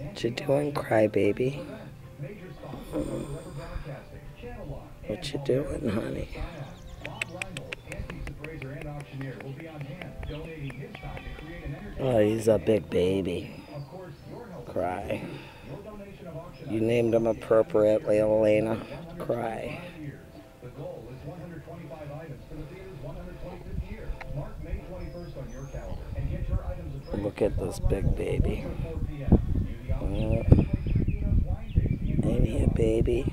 What you doing, crybaby? Hmm. What you doing, honey? Oh, he's a big baby. Cry. You named him appropriately, Elena. Cry. Look at this big baby. Oh. Ain't he a baby?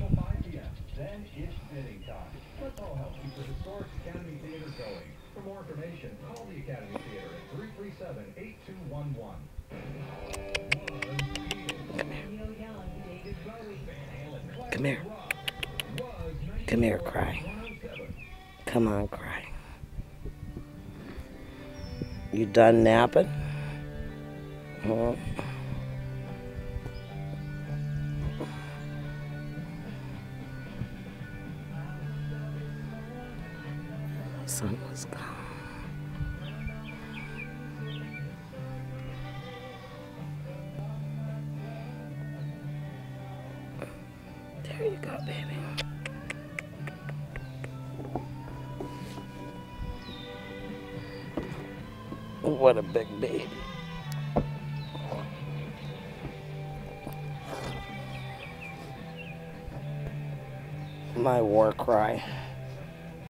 For more information, call the Academy Theater at 337 8211. Come here. Come here, cry. Come on, cry. You done napping? Sun was gone. There you go, baby. What a big baby. My war cry.